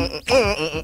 Mm-mm-mm-mm-mm.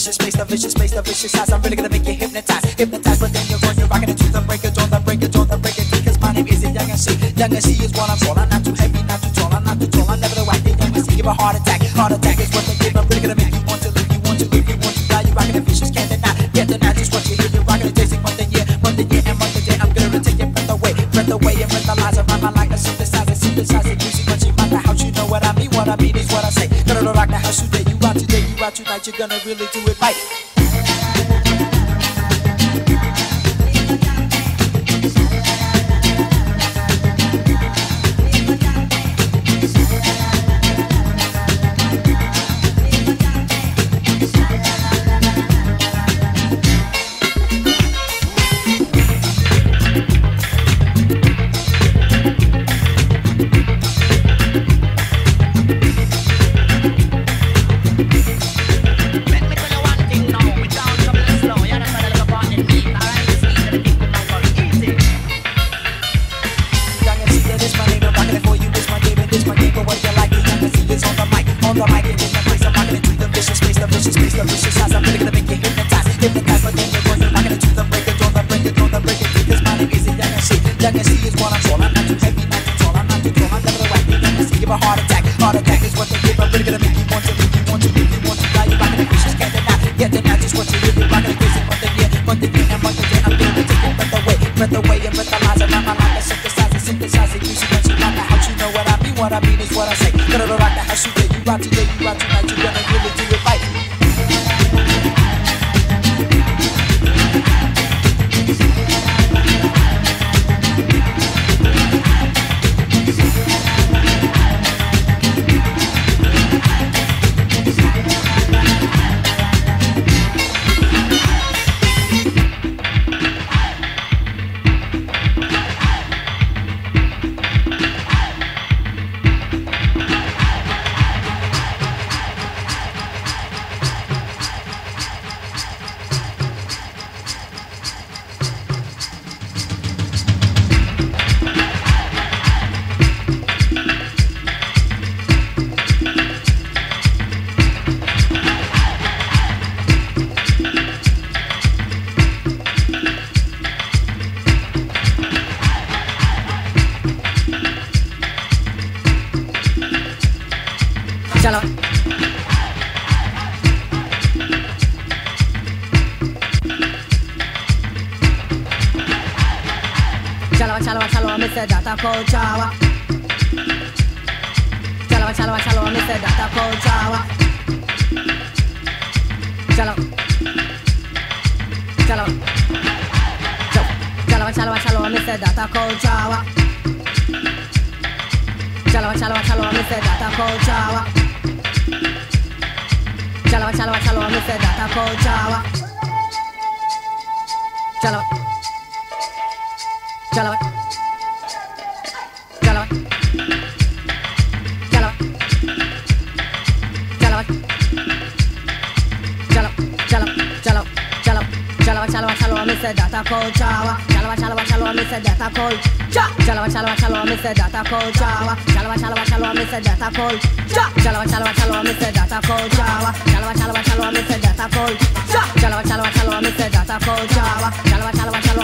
vicious place, the vicious place, the vicious eyes. I'm really gonna make you hypnotize, hypnotize. But then you're going, you're rocking it to the breaker, don't the breaker, don't the breaker. Because my name is Young & MC, Young & MC is what I'm sold. I'm not too heavy, not too tall, I'm not too tall. I'm never the wacky Young see. Give a heart attack, heart attack is what they give. I'm really gonna make you want to live, you want to live, you want to die. You're rocking the vicious, can't deny, can't deny just what you hear. You're rocking the daisy month and year, month and year, and month and day. I'm gonna take your breath away, breath away, and breath the lies I my like a synthesizer, synthesizer, music. Once you rock the house, you know what I mean. What I mean is what I say. Gonna rock the house today out tonight, you're gonna really do it right. I'm gonna chalawa, chalawa, chalawa, me say that I call chalawa. Chalawa. Chalawa. Say that a culture. Chalawa, chalawa, chalawa, me say that a culture. Chalawa, chalawa, chalawa, me say that a culture. Chalawa, chalawa, chalawa, me say that a culture. Chalawa, chalawa, chalawa, me say that a culture. Me say that a culture. Me say that a culture.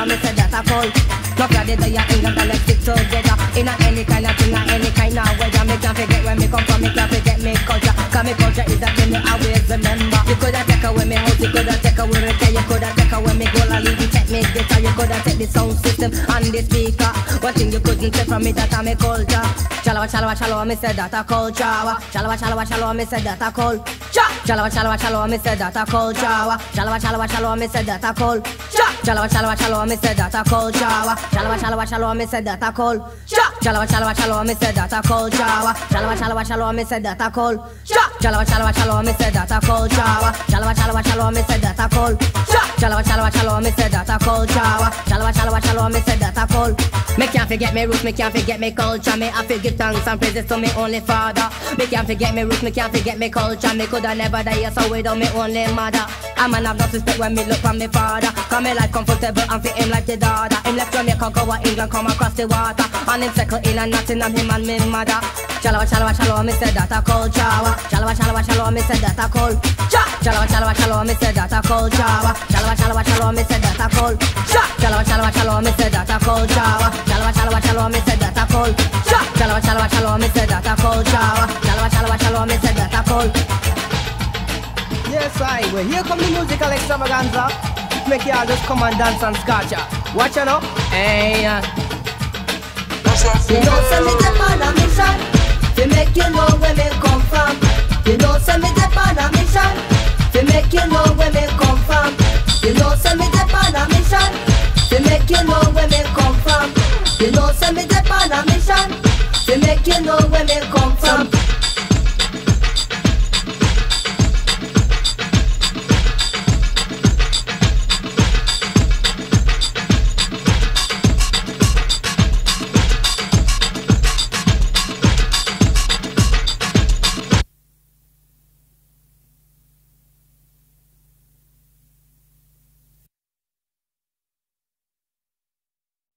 Me say that a culture. Look at it, they are England and let's stick together. In a any kind of thing, or any kind of weather. Me can't forget where me come from, me can't forget me culture. Cause me culture is a thing me always remember. You coulda take away me house, you coulda take away me car You coulda take away me gold and leave it take me guitar You coulda take the sound system and the speaker. One thing you couldn't take from me, that a me culture. Chalawa, chalawa, chalawa, me say that a culture Chalawa, chalawa, chalawa, me say that a culture. Chalawa, chalawa, chalawa, me say that a culture Chalawa, chalawa, chalawa, me say that a culture. Chalawa, chalawa, chalawa, me say that a culture Chalawa, chalawa, chalawa, me say that a culture Chalawa, chalawa, chalawa, me say that a culture Chalawa, chalawa, chalawa, me say that a culture Chalawa, chalawa, chalawa, me say that a culture Chalawa, chalawa, chalawa, me say that a culture Chalawa, chalawa, chalawa, me say that a culture Chalawa, chalawa, chalawa, me say that a culture Me can't forget me roots, me can't forget me culture. Me to give thanks and praises to me only father. Me can't forget me roots, me can't forget me culture. Me coulda never die so without me only mother. A man have no respect when me look from me father. Cause me life comfortable and fit him like the daughter. Him left Jamaica, go to England, come across the water. And him settle in and nothing on him and me mother Chalawa, chalawa, chalawa, me say that a culture Chalawa, chalawa, chalawa, me say that a culture Chalawa, chalawa, chalawa, me say that a culture Chalawa, chalawa, chalawa, me say that a culture Chalawa, chalawa, chalawa, me say that a culture Chalawa, chalawa, chalawa, me say that culture Chalawa, chalawa, chalawa, me say that a culture Chalawa, chalawa, chalawa, me say that Yes, I. Well, here come the musical extravaganza. Make y'all just come and dance and scotch ya. Watch ya now. Hey, uh. You know, send me the on a mission To make you know where me come from. You know, send me the on a mission To make you know where me come from. You know, send me the on a mission To make you know where me come from. You know, send me the on a mission To make you know where me come